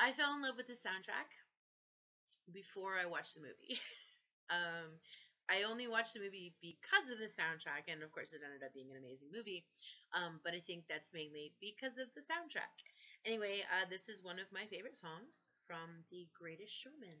I fell in love with the soundtrack before I watched the movie. um, I only watched the movie because of the soundtrack, and of course, it ended up being an amazing movie. Um, but I think that's mainly because of the soundtrack. Anyway, uh, this is one of my favorite songs from The Greatest Showman.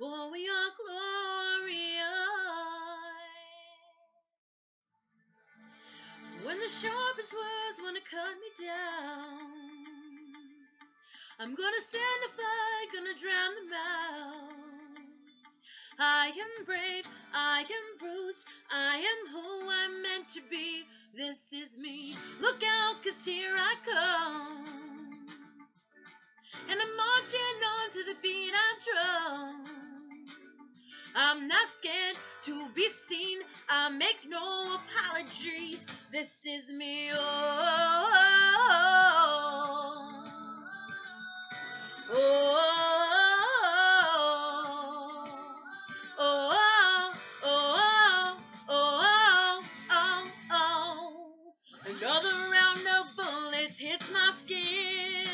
For we are glorious. When the sharpest words want to cut me down, I'm gonna stand the fight, gonna drown them out. I am brave, I am bruised, I am who I'm meant to be. This is me. Look out, cause here I come. And I'm marching on to the beat of drum. I'm not scared to be seen. I make no apologies. This is me. Oh, oh, oh, oh, oh, oh, oh. Another round of bullets hits my skin.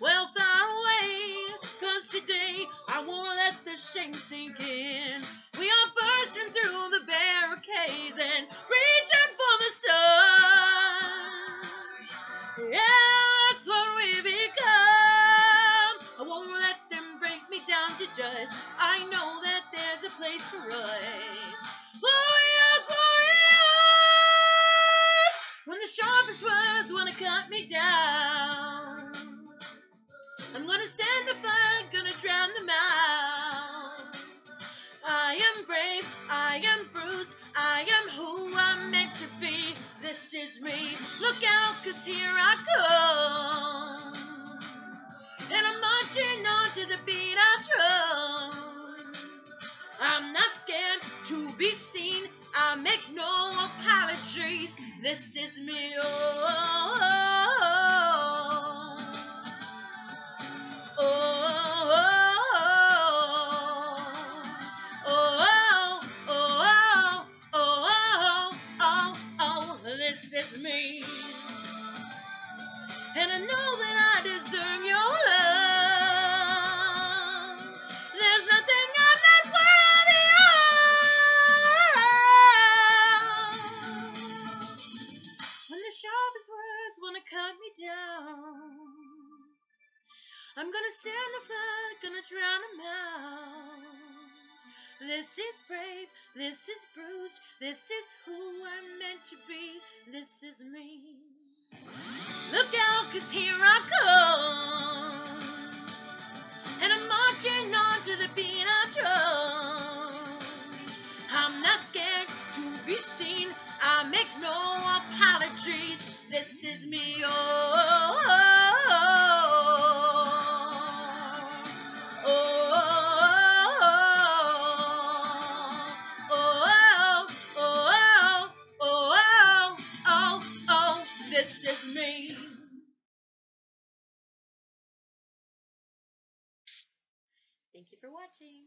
Well, far away, cause today I won't let the shame sink in. Dust. I know that there's a place for us. Yeah, glorious. When the sharpest words wanna cut me down. I'm gonna stand a fight, gonna drown them out. I am brave, I am bruised, I am who I'm meant to be. This is me. Look out, cause here I come. To be seen. I make no apologies. This is me. Oh, oh, oh, oh, oh, oh, oh, oh, oh, oh this is me. And I know cut me down, I'm gonna stand the fight, gonna drown them out. This is brave, this is bruised, this is who I'm meant to be, this is me. Look out, cause here I come. And I'm marching on to the beat I drum. I'm not scared to be seen. I make no apologies. Me. Oh. Thank you for watching.